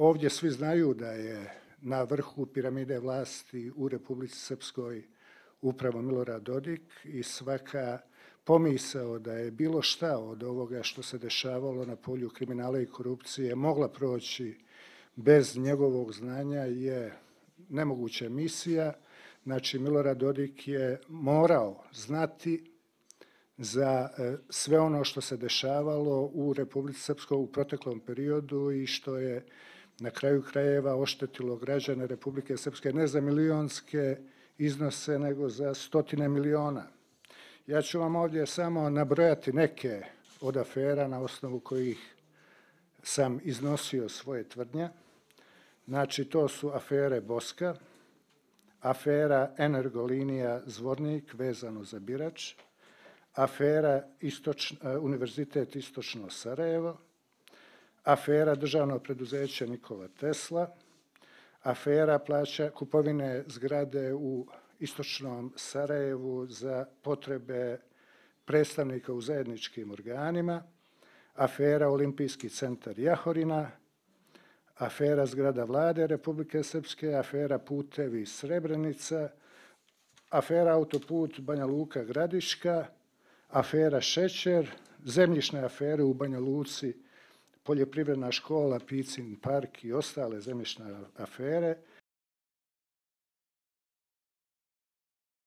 ovdje svi znaju da je na vrhu piramide vlasti u Republici Srpskoj upravo Milorad Dodik i svaka pomisao da je bilo šta od ovoga što se dešavalo na polju kriminala i korupcije mogla proći bez njegovog znanja je nemoguća misija. Znači, Milorad Dodik je morao znati za e, sve ono što se dešavalo u Republici Srpskoj u proteklom periodu i što je na kraju krajeva oštetilo građane Republike Srpske ne za milionske iznose, nego za stotine miliona. Ja ću vam ovdje samo nabrojati neke od afera na osnovu kojih sam iznosio svoje tvrdnje. Znači, to su afere Boska, afera Energolinija Zvornik vezano za Birač, afera Istoč, e, Univerzitet Istočno Sarajevo, afera državno preduzeće Nikola Tesla, afera plaća kupovine zgrade u istočnom Sarajevu za potrebe predstavnika u zajedničkim organima, afera Olimpijski centar Jahorina, afera zgrada vlade Republike Srpske, afera putevi Srebrenica, afera autoput Banja Luka Gradiška, afera Šećer, zemljišne afere u Banja Luci, poljoprivredna škola, Picin park i ostale zemljišne afere –